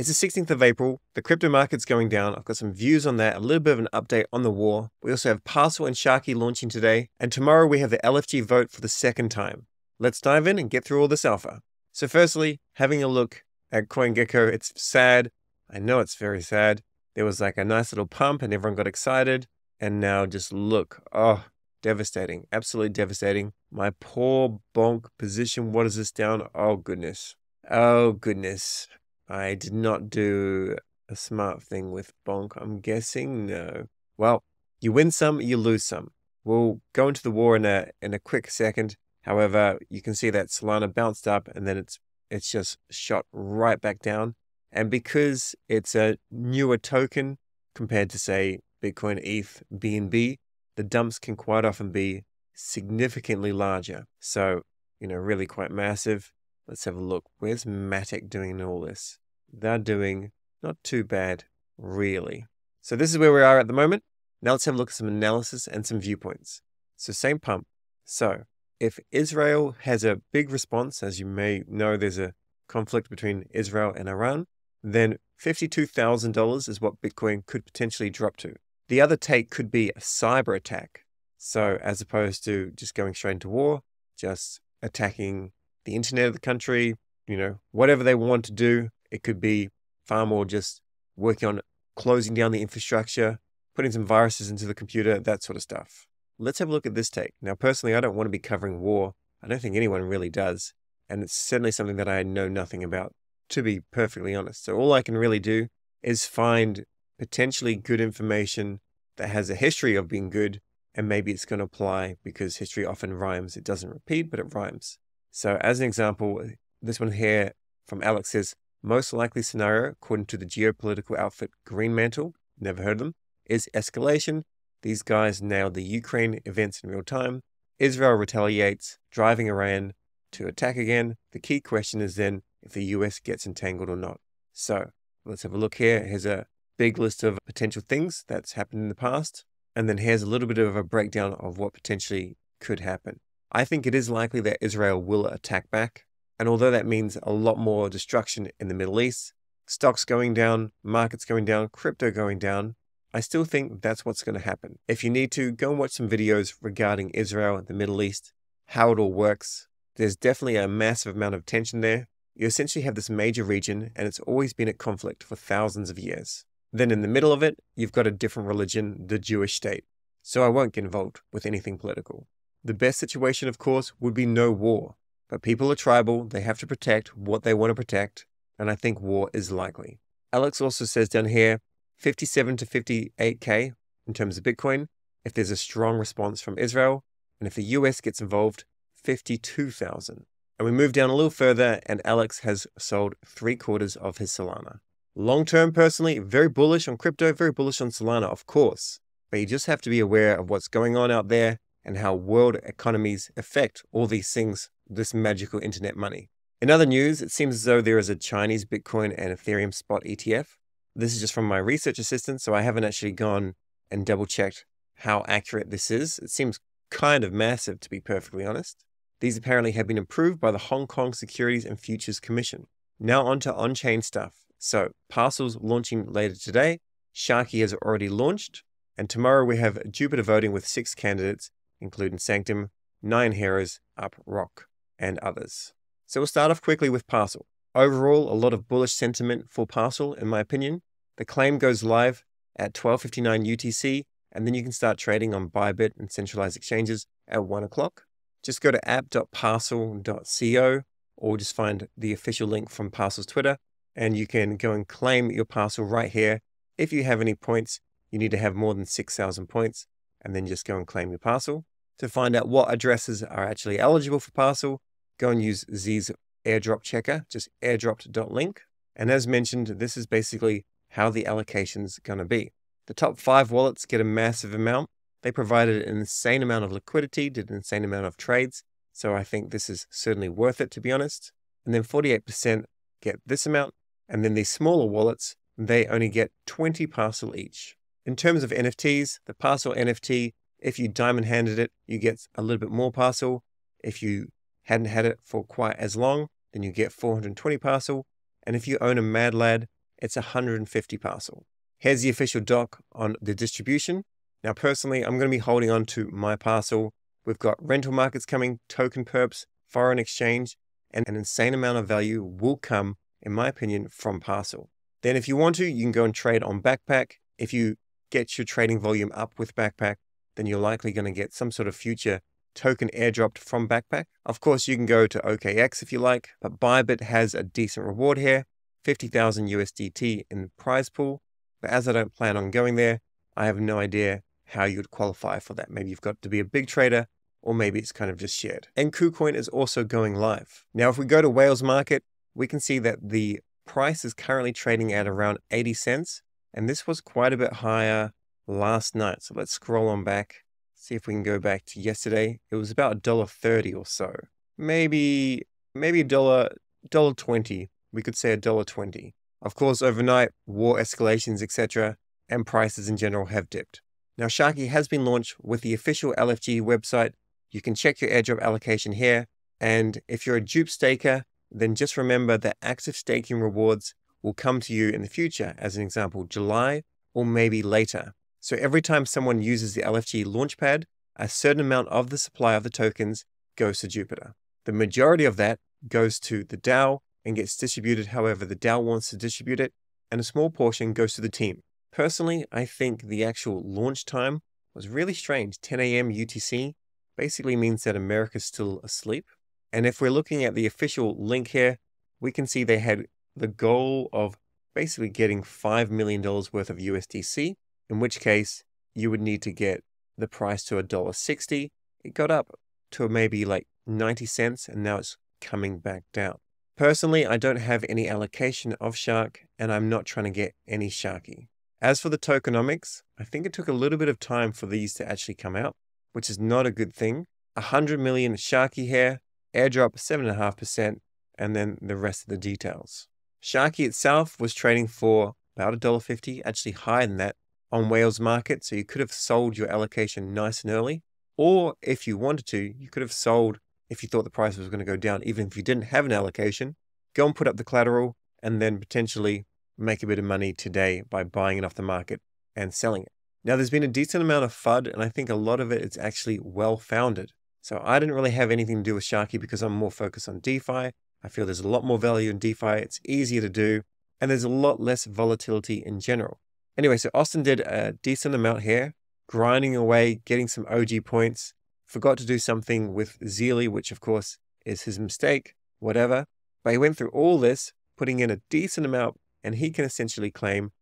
It's the 16th of April. The crypto market's going down. I've got some views on that, a little bit of an update on the war. We also have Parcl and Sharky launching today. And tomorrow we have the LFG vote for the second time. Let's dive in and get through all this alpha. So, firstly, having a look at CoinGecko, it's sad. I know it's very sad. There was like a nice little pump and everyone got excited. And now just look. Oh, devastating. Absolutely devastating. My poor bonk position. What is this down? Oh, goodness. Oh, goodness. I did not do a smart thing with bonk. I'm guessing no. Well, you win some, you lose some. We'll go into the war in a in a quick second. However, you can see that Solana bounced up and then it's it's just shot right back down. And because it's a newer token compared to say Bitcoin, ETH, BNB, the dumps can quite often be significantly larger. So, you know, really quite massive. Let's have a look. Where's Matic doing all this? They're doing not too bad, really. So this is where we are at the moment. Now let's have a look at some analysis and some viewpoints. So same pump. So if Israel has a big response, as you may know, there's a conflict between Israel and Iran, then $52,000 is what Bitcoin could potentially drop to. The other take could be a cyber attack. So, as opposed to just going straight into war, just attacking the internet of the country, you know, whatever they want to do, it could be far more just working on closing down the infrastructure, putting some viruses into the computer, that sort of stuff. Let's have a look at this take. Now, personally, I don't want to be covering war. I don't think anyone really does. And it's certainly something that I know nothing about, to be perfectly honest. So, all I can really do is find potentially good information that has a history of being good, and maybe it's going to apply because history often rhymes. It doesn't repeat, but it rhymes. So, as an example, this one here from Alex says, most likely scenario, according to the geopolitical outfit Greenmantle, never heard of them, is escalation. These guys nailed the Ukraine events in real time. Israel retaliates, driving Iran to attack again. The key question is then if the US gets entangled or not. So let's have a look here. Here's a big list of potential things that's happened in the past. And then here's a little bit of a breakdown of what potentially could happen. I think it is likely that Israel will attack back. And although that means a lot more destruction in the Middle East, stocks going down, markets going down, crypto going down, I still think that's what's going to happen. If you need to, go and watch some videos regarding Israel and the Middle East, how it all works. There's definitely a massive amount of tension there. You essentially have this major region, and it's always been at conflict for thousands of years. Then in the middle of it, you've got a different religion, the Jewish state. So I won't get involved with anything political. The best situation, of course, would be no war. But people are tribal, they have to protect what they want to protect, and I think war is likely. Alex also says down here 57 to 58K in terms of Bitcoin if there's a strong response from Israel, and if the US gets involved, 52,000. And we move down a little further, and Alex has sold three quarters of his Solana. Long term, personally, very bullish on crypto, very bullish on Solana, of course. But you just have to be aware of what's going on out there and how world economies affect all these things, this magical internet money. In other news, it seems as though there is a Chinese Bitcoin and Ethereum spot ETF. This is just from my research assistant, so I haven't actually gone and double checked how accurate this is. It seems kind of massive, to be perfectly honest. These apparently have been approved by the Hong Kong Securities and Futures Commission. Now on to on chain stuff. So, Parcl's launching later today. Sharky has already launched. And tomorrow we have Jupiter voting with six candidates, including Sanctum, Nine Heroes, Up Rock, and others. So we'll start off quickly with Parcl. Overall, a lot of bullish sentiment for Parcl, in my opinion. The claim goes live at 12.59 UTC, and then you can start trading on Bybit and centralized exchanges at 1 o'clock. Just go to app.parcl.co or just find the official link from Parcl's Twitter and you can go and claim your parcel right here. If you have any points, you need to have more than 6,000 points, and then just go and claim your parcel. To find out what addresses are actually eligible for parcel, go and use Z's airdrop checker, just airdropped.link. And as mentioned, this is basically how the allocation's going to be. The top five wallets get a massive amount. They provided an insane amount of liquidity, did an insane amount of trades. So I think this is certainly worth it, to be honest. And then 48% get this amount, and then these smaller wallets, they only get 20 parcel each. In terms of NFTs, the parcel NFT, if you diamond handed it, you get a little bit more parcel. If you hadn't had it for quite as long, then you get 420 parcel. And if you own a Mad Lad it's 150 parcel. Here's the official doc on the distribution. Now, personally, I'm going to be holding on to my parcel. We've got rental markets coming, token perps, foreign exchange, and an insane amount of value will come, in my opinion, from parcel. Then, if you want to, you can go and trade on Backpack. If you get your trading volume up with Backpack, then you're likely going to get some sort of future token airdropped from Backpack. Of course, you can go to OKX if you like, but Bybit has a decent reward here 50,000 USDT in the prize pool. But as I don't plan on going there, I have no idea how you would qualify for that. Maybe you've got to be a big trader, or maybe it's kind of just shared. And KuCoin is also going live. Now, if we go to Whales Market, we can see that the price is currently trading at around 80 cents. And this was quite a bit higher last night. So let's scroll on back, see if we can go back to yesterday. It was about $1.30 or so. Maybe, maybe dollar, dollar 20. We could say a dollar 20. Of course, overnight, war escalations, etc., and prices in general have dipped. Now, Sharky has been launched with the official LFG website. You can check your airdrop allocation here. And if you're a Jup staker, then just remember that active staking rewards will come to you in the future, as an example, July or maybe later. So every time someone uses the LFG Launchpad, a certain amount of the supply of the tokens goes to Jupiter. The majority of that goes to the DAO and gets distributed however the DAO wants to distribute it, and a small portion goes to the team. Personally, I think the actual launch time was really strange. 10 a.m. UTC basically means that America's still asleep. And if we're looking at the official link here, we can see they had the goal of basically getting $5 million worth of USDC, in which case you would need to get the price to $1.60. It got up to maybe like 90 cents and now it's coming back down. Personally, I don't have any allocation of Shark and I'm not trying to get any Sharky. As for the tokenomics, I think it took a little bit of time for these to actually come out, which is not a good thing. 100 million Sharky hair, airdrop 7.5%, and then the rest of the details. Sharky itself was trading for about $1.50, actually higher than that on Whales Market, so you could have sold your allocation nice and early. Or if you wanted to, you could have sold if you thought the price was going to go down, even if you didn't have an allocation, go and put up the collateral and then potentially make a bit of money today by buying it off the market and selling it. Now, there's been a decent amount of FUD, and I think a lot of it is actually well founded. So, I didn't really have anything to do with Sharky because I'm more focused on DeFi. I feel there's a lot more value in DeFi, it's easier to do, and there's a lot less volatility in general. Anyway, so Austin did a decent amount here, grinding away, getting some OG points, forgot to do something with Zealy, which of course is his mistake, whatever. But he went through all this, putting in a decent amount, and he can essentially claim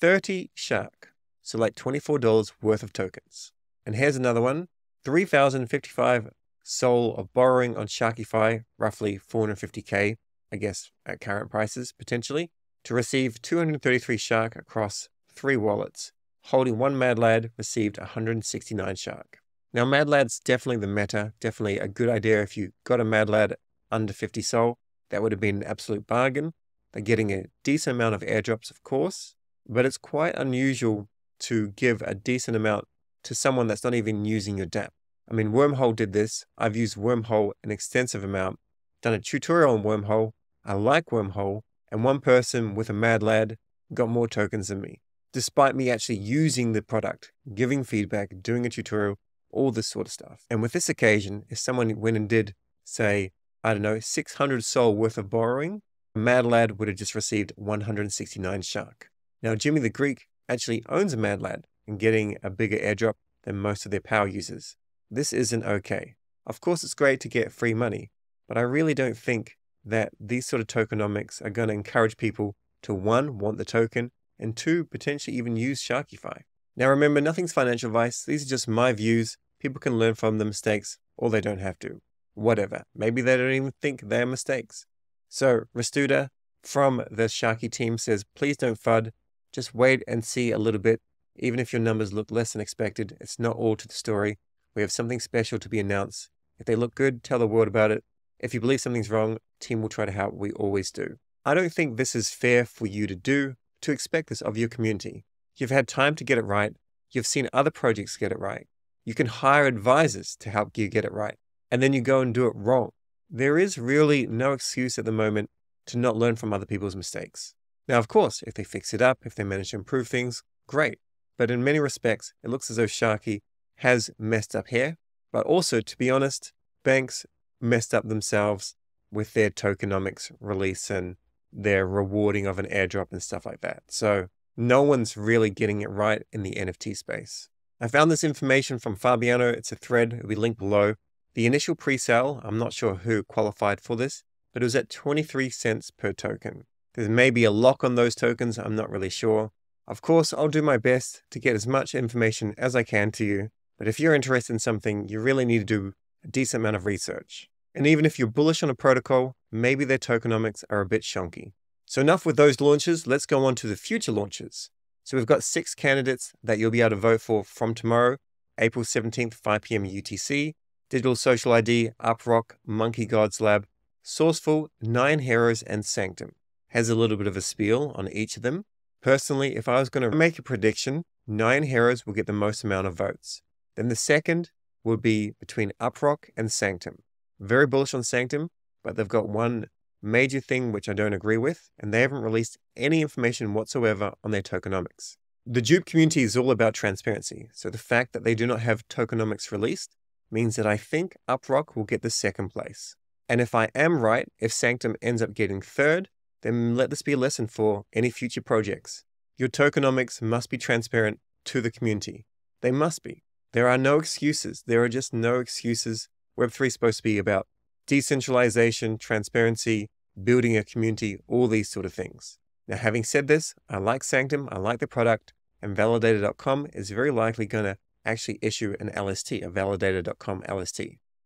30 Shark, so like $24 worth of tokens. And here's another one 3,055 SOL of borrowing on SharkyFi, roughly 450k, I guess at current prices potentially, to receive 233 Shark across three wallets. Holding one Mad Lad received 169 Shark. Now, Mad Lad's definitely the meta, definitely a good idea if you got a Mad Lad under 50 Sol. That would have been an absolute bargain. They're getting a decent amount of airdrops, of course, but it's quite unusual to give a decent amount to someone that's not even using your dApp. I mean, Wormhole did this. I've used Wormhole an extensive amount, done a tutorial on Wormhole. I like Wormhole, and one person with a Mad Lad got more tokens than me, despite me actually using the product, giving feedback, doing a tutorial, all this sort of stuff. And with this occasion, if someone went and did, say, I don't know, 600 Sol worth of borrowing, Mad Lad would have just received 169 Shark. Now, Jimmy the Greek actually owns a Mad Lad and getting a bigger airdrop than most of their power users. This isn't okay. Of course, it's great to get free money, but I really don't think that these sort of tokenomics are going to encourage people to one, want the token, and two, potentially even use SharkyFi. Now remember, nothing's financial advice. These are just my views People can learn from the mistakes, or they don't have to. Whatever. Maybe they don't even think they're mistakes. So, Restuda from the Sharky team says, please don't FUD. Just wait and see a little bit. Even if your numbers look less than expected, it's not all to the story. We have something special to be announced. If they look good, tell the world about it. If you believe something's wrong, team will try to help. We always do. I don't think this is fair for you to do, to expect this of your community. You've had time to get it right. You've seen other projects get it right. You can hire advisors to help you get it right, and then you go and do it wrong. There is really no excuse at the moment to not learn from other people's mistakes. Now, of course, if they fix it up, if they manage to improve things, great. But in many respects, it looks as though Sharky has messed up here. But also, to be honest, banks messed up themselves with their tokenomics release and their rewarding of an airdrop and stuff like that. So no one's really getting it right in the NFT space. I found this information from Fabiano. It's a thread, it'll be linked below. The initial pre sale, I'm not sure who qualified for this, but it was at 23 cents per token. There may be a lock on those tokens, I'm not really sure. Of course, I'll do my best to get as much information as I can to you, but if you're interested in something, you really need to do a decent amount of research. And even if you're bullish on a protocol, maybe their tokenomics are a bit shonky. So enough with those launches, let's go on to the future launches. So we've got six candidates that you'll be able to vote for from tomorrow, April 17th, 5 p.m. UTC, Digital Social ID, Uprock, Monkey Gods Lab, Sourceful, Nine Heroes, and Sanctum. Has a little bit of a spiel on each of them. Personally, if I was going to make a prediction, Nine Heroes will get the most amount of votes. Then the second will be between Uprock and Sanctum very bullish on Sanctum, but they've got one major thing which I don't agree with, and they haven't released any information whatsoever on their tokenomics. The Jup community is all about transparency, so the fact that they do not have tokenomics released means that I think Uprock will get the second place. And if I am right, if Sanctum ends up getting third, then let this be a lesson for any future projects. Your tokenomics must be transparent to the community. They must be. There are no excuses. There are just no excuses Web3 is supposed to be about decentralization, transparency, building a community, all these sort of things. Now, having said this, I like Sanctum, I like the product, and validator.com is very likely going to actually issue an LST, a validator.com LST.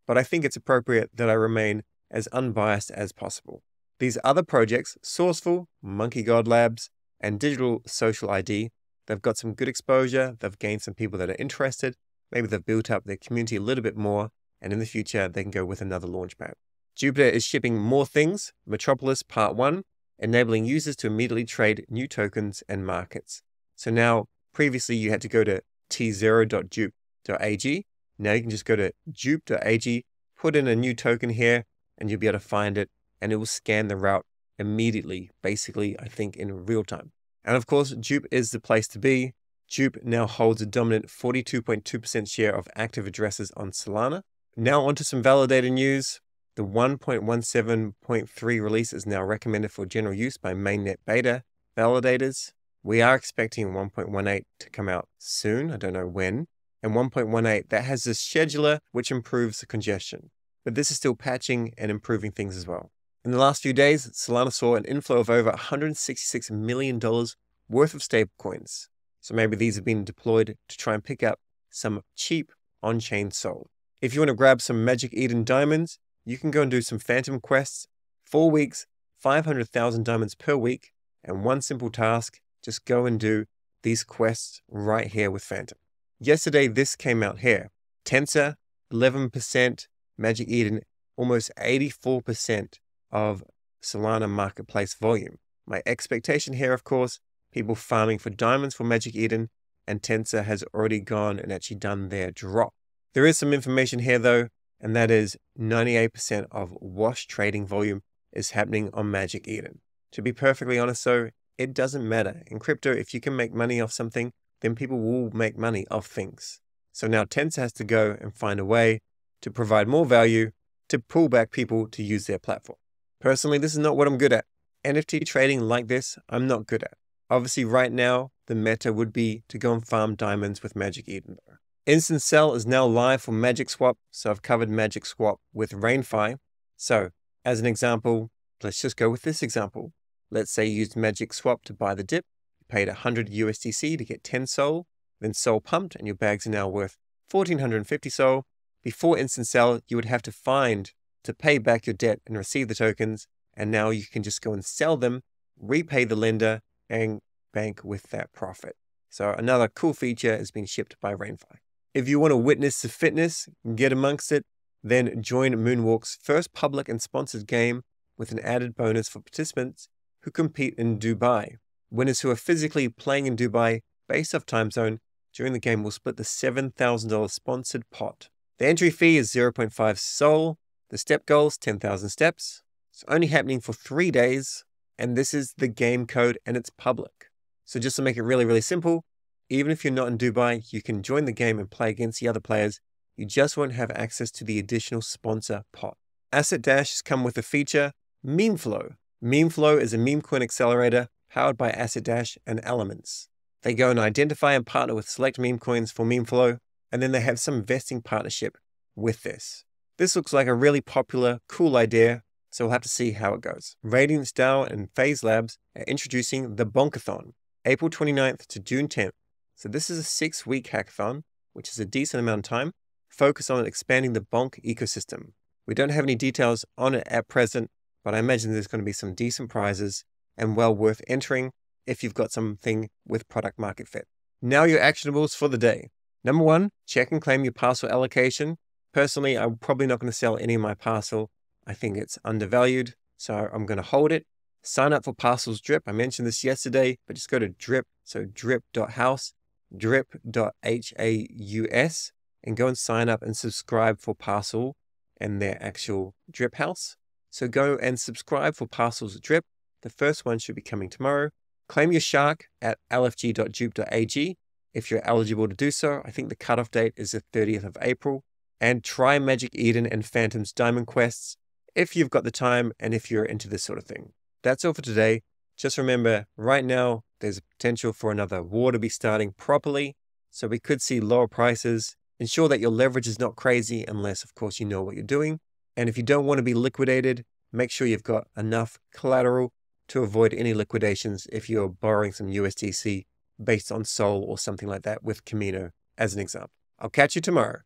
But I think it's appropriate that I remain as unbiased as possible. These other projects, Sourceful, Monkey God Labs, and Digital Social ID, they've got some good exposure, they've gained some people that are interested, maybe they've built up their community a little bit more, and in the future, they can go with another launchpad. Jupiter is shipping more things, Metropolis Part 1, enabling users to immediately trade new tokens and markets. So now, previously you had to go to t0.jup.ag. Now you can just go to jup.ag, put in a new token here, and you'll be able to find it, and it will scan the route immediately, basically, I think, in real time. And of course, Jup is the place to be. Jupe now holds a dominant 42.2% share of active addresses on Solana, now, onto some validator news. The 1.17.3 release is now recommended for general use by mainnet beta validators. We are expecting 1.18 to come out soon. I don't know when. And 1.18 that has a scheduler which improves the congestion. But this is still patching and improving things as well. In the last few days, Solana saw an inflow of over $166 million worth of stablecoins. So maybe these have been deployed to try and pick up some cheap on chain SOL. If you want to grab some Magic Eden diamonds, you can go and do some Phantom quests. Four weeks, 500,000 diamonds per week, and one simple task just go and do these quests right here with Phantom. Yesterday, this came out here Tensor, 11%, Magic Eden, almost 84% of Solana marketplace volume. My expectation here, of course, people farming for diamonds for Magic Eden, and Tensor has already gone and actually done their drop. There is some information here though, and that is 98% of wash trading volume is happening on Magic Eden. To be perfectly honest though, it doesn't matter. In crypto, if you can make money off something, then people will make money off things. So now Tensor has to go and find a way to provide more value to pull back people to use their platform. Personally, this is not what I'm good at. NFT trading like this, I'm not good at. Obviously, right now, the meta would be to go and farm diamonds with Magic Eden. Instant Sell is now live for Magic Swap, so I've covered Magic Swap with RainFi. So, as an example, let's just go with this example. Let's say you used Magic Swap to buy the dip, you paid 100 USDC to get 10 SOL, then SOL pumped, and your bags are now worth 1450 SOL. Before Instant Sell, you would have to find to pay back your debt and receive the tokens, and now you can just go and sell them, repay the lender, and bank with that profit. So another cool feature is being shipped by RainFi. If you want to witness the fitness, get amongst it, then join Moonwalk's first public and sponsored game with an added bonus for participants who compete in Dubai. Winners who are physically playing in Dubai based off time zone during the game will split the $7,000 sponsored pot. The entry fee is 0.5 SOL. The step goal is 10,000 steps. It's only happening for three days. and this is the game code and it's public. So just to make it really, really simple, even if you're not in Dubai, you can join the game and play against the other players. You just won't have access to the additional sponsor pot. Asset Dash has come with a feature, MemeFlow. MemeFlow is a meme coin accelerator powered by Asset Dash and Elements. They go and identify and partner with select meme coins for MemeFlow, and then they have some vesting partnership with this. This looks like a really popular, cool idea, so we'll have to see how it goes. Radiance DAO and Phase Labs are introducing the Bonkathon, April 29th to June 10th. So this is a six week hackathon, which is a decent amount of time, focused on expanding the Bonk ecosystem. We don't have any details on it at present, but I imagine there's going to be some decent prizes and well worth entering if you've got something with product market fit. Now your actionables for the day. Number one, check and claim your parcel allocation. Personally, I'm probably not going to sell any of my parcel. I think it's undervalued, so I'm going to hold it. Sign up for Parcl's Drip. I mentioned this yesterday, but just go to drip, so drip.house, drip.haus, and go and sign up and subscribe for Parcl and their actual drip house. So go and subscribe for Parcl's Drip. The first one should be coming tomorrow. Claim your shark at lfg.jup.ag if you're eligible to do so. I think the cutoff date is the 30th of April. And try Magic Eden and Phantom's Diamond Quests if you've got the time and if you're into this sort of thing. That's all for today. Just remember, right now, there's a potential for another war to be starting properly. So we could see lower prices. Ensure that your leverage is not crazy unless, of course, you know what you're doing. And if you don't want to be liquidated, make sure you've got enough collateral to avoid any liquidations if you're borrowing some USDC based on Sol or something like that with Kamino as an example. I'll catch you tomorrow.